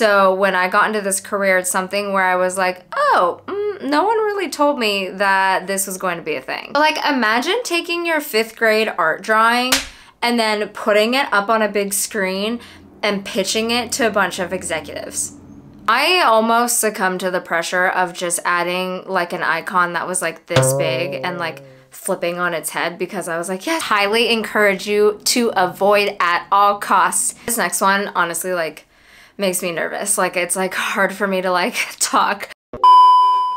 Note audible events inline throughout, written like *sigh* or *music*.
So when I got into this career, it's something where I was like, oh, mm, no one really told me that this was going to be a thing. Like imagine taking your fifth grade art drawing and then putting it up on a big screen and pitching it to a bunch of executives. I almost succumbed to the pressure of just adding like an icon that was like this big and like flipping on its head because I was like, yes, highly encourage you to avoid at all costs. This next one, honestly, like makes me nervous. Like it's like hard for me to like *laughs* talk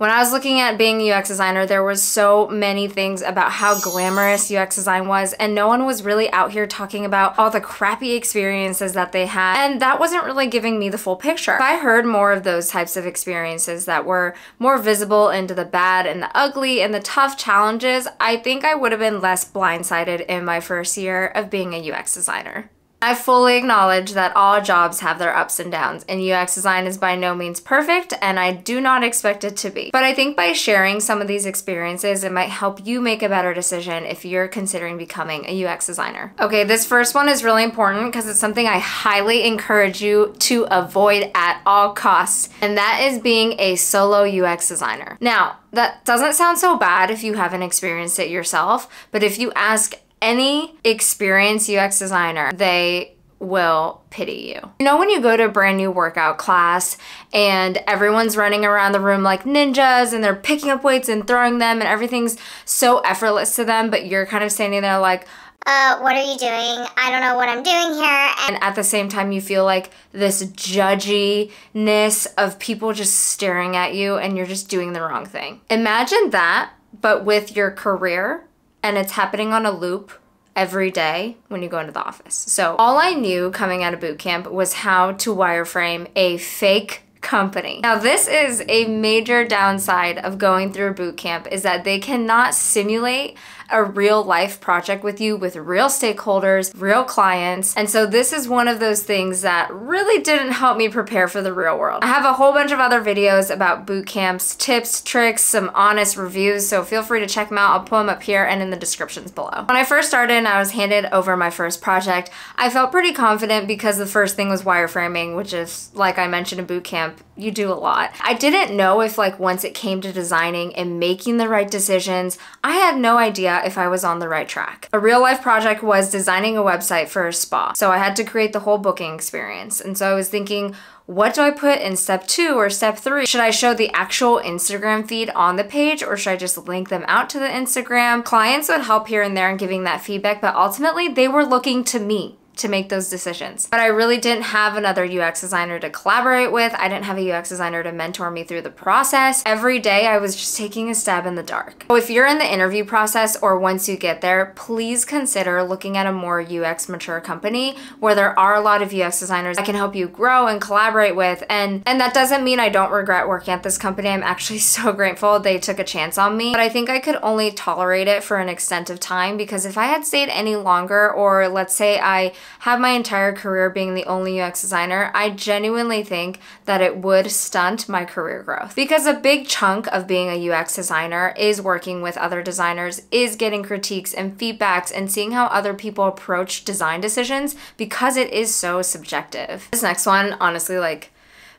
when I was looking at being a UX designer, there was so many things about how glamorous UX design was, and no one was really out here talking about all the crappy experiences that they had, and that wasn't really giving me the full picture. If I heard more of those types of experiences that were more visible into the bad and the ugly and the tough challenges, I think I would have been less blindsided in my first year of being a UX designer. I fully acknowledge that all jobs have their ups and downs, and UX design is by no means perfect, and I do not expect it to be. But I think by sharing some of these experiences, it might help you make a better decision if you're considering becoming a UX designer. Okay, this first one is really important because it's something I highly encourage you to avoid at all costs, and that is being a solo UX designer. Now, that doesn't sound so bad if you haven't experienced it yourself, but if you ask any experienced UX designer, they will pity you. You know when you go to a brand new workout class and everyone's running around the room like ninjas and they're picking up weights and throwing them and everything's so effortless to them, but you're kind of standing there like, uh, what are you doing? I don't know what I'm doing here. And at the same time, you feel like this judginess of people just staring at you and you're just doing the wrong thing. Imagine that, but with your career and it's happening on a loop every day when you go into the office. So all I knew coming out of boot camp was how to wireframe a fake company. Now this is a major downside of going through boot camp is that they cannot simulate a real life project with you with real stakeholders, real clients. And so this is one of those things that really didn't help me prepare for the real world. I have a whole bunch of other videos about boot camps, tips, tricks, some honest reviews, so feel free to check them out. I'll put them up here and in the descriptions below. When I first started and I was handed over my first project, I felt pretty confident because the first thing was wireframing, which is, like I mentioned in boot camp, you do a lot. I didn't know if like once it came to designing and making the right decisions, I had no idea if I was on the right track. A real life project was designing a website for a spa. So I had to create the whole booking experience. And so I was thinking, what do I put in step two or step three? Should I show the actual Instagram feed on the page or should I just link them out to the Instagram? Clients would help here and there in giving that feedback, but ultimately they were looking to me to make those decisions. But I really didn't have another UX designer to collaborate with. I didn't have a UX designer to mentor me through the process. Every day I was just taking a stab in the dark. So if you're in the interview process or once you get there, please consider looking at a more UX mature company where there are a lot of UX designers that can help you grow and collaborate with. And, and that doesn't mean I don't regret working at this company. I'm actually *laughs* so grateful they took a chance on me. But I think I could only tolerate it for an extent of time because if I had stayed any longer or let's say I have my entire career being the only UX designer, I genuinely think that it would stunt my career growth. Because a big chunk of being a UX designer is working with other designers, is getting critiques and feedbacks and seeing how other people approach design decisions because it is so subjective. This next one, honestly, like,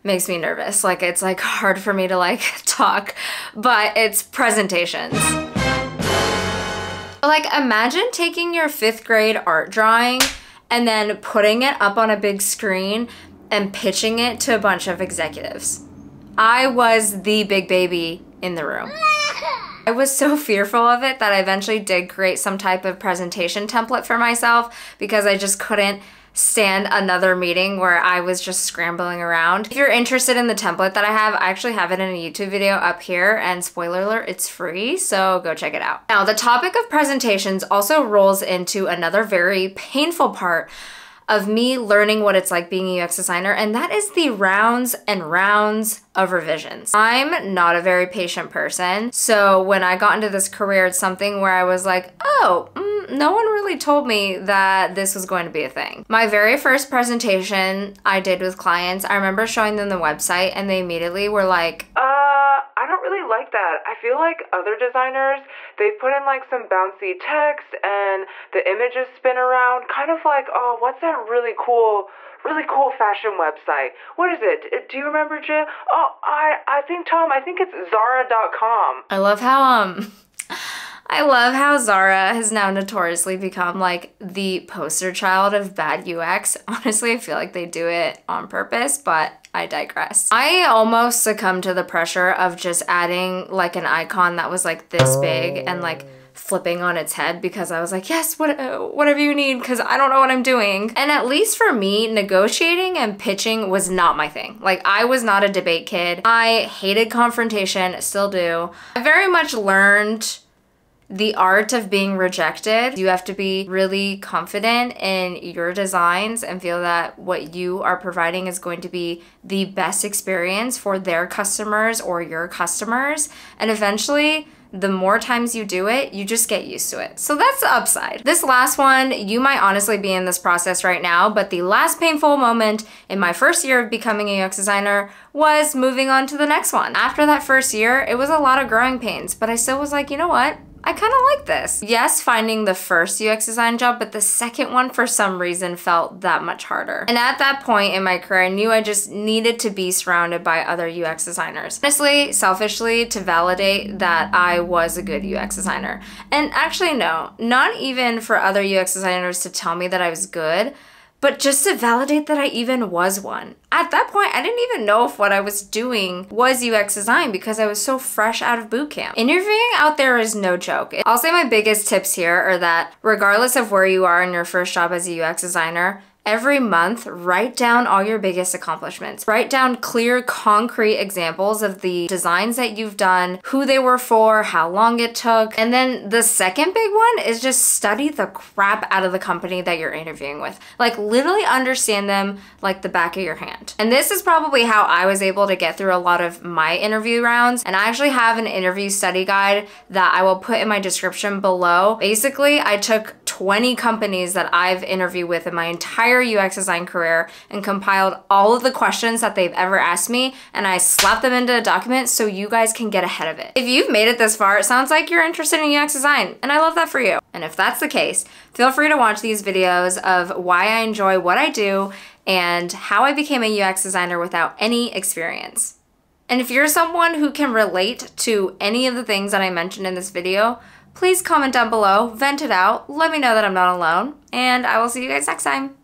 makes me nervous. Like it's like *laughs* hard for me to like *laughs* talk, but it's presentations. Like imagine taking your fifth grade art drawing and then putting it up on a big screen and pitching it to a bunch of executives. I was the big baby in the room. I was so fearful of it that I eventually did create some type of presentation template for myself because I just couldn't stand another meeting where I was just scrambling around. If you're interested in the template that I have, I actually have it in a YouTube video up here and spoiler alert, it's free, so go check it out. Now, the topic of presentations also rolls into another very painful part of me learning what it's like being a UX designer, and that is the rounds and rounds of revisions. I'm not a very patient person, so when I got into this career, it's something where I was like, oh, mm, no one really told me that this was going to be a thing. My very first presentation I did with clients, I remember showing them the website and they immediately were like, uh, I don't really like that. I feel like other designers, they put in like some bouncy text and the images spin around, kind of like, oh, what's that really cool really cool fashion website. What is it? Do you remember, Jim? Oh, I I think Tom, I think it's Zara.com. I love how um I love how Zara has now notoriously become like the poster child of bad UX. *laughs* Honestly, I feel like they do it on purpose, but I digress. I almost succumbed to the pressure of just adding like an icon that was like this big and like flipping on its head because I was like, yes, what, uh, whatever you need, because I don't know what I'm doing. And at least for me, negotiating and pitching was not my thing. Like, I was not a debate kid. I hated confrontation, still do. I very much learned the art of being rejected. You have to be really confident in your designs and feel that what you are providing is going to be the best experience for their customers or your customers. And eventually, the more times you do it, you just get used to it. So that's the upside. This last one, you might honestly be in this process right now, but the last painful moment in my first year of becoming a UX designer was moving on to the next one. After that first year, it was a lot of growing pains, but I still was like, you know what? I kind of like this. Yes, finding the first UX design job, but the second one for some reason felt that much harder. And at that point in my career, I knew I just needed to be surrounded by other UX designers. Honestly, selfishly, to validate that I was a good UX designer. And actually, no, not even for other UX designers to tell me that I was good, but just to validate that I even was one. At that point, I didn't even know if what I was doing was UX design because I was so fresh out of boot camp. Interviewing out there is no joke. I'll say my biggest tips here are that regardless of where you are in your first job as a UX designer, Every month, write down all your biggest accomplishments. Write down clear, concrete examples of the designs that you've done, who they were for, how long it took. And then the second big one is just study the crap out of the company that you're interviewing with. Like, literally understand them like the back of your hand. And this is probably how I was able to get through a lot of my interview rounds. And I actually have an interview study guide that I will put in my description below. Basically, I took 20 companies that I've interviewed with in my entire UX design career and compiled all of the questions that they've ever asked me and I slapped them into a document so you guys can get ahead of it. If you've made it this far, it sounds like you're interested in UX design and I love that for you. And if that's the case, feel free to watch these videos of why I enjoy what I do and how I became a UX designer without any experience. And if you're someone who can relate to any of the things that I mentioned in this video, please comment down below, vent it out, let me know that I'm not alone, and I will see you guys next time.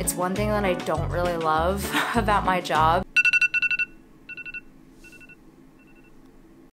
It's one thing that I don't really love *laughs* about my job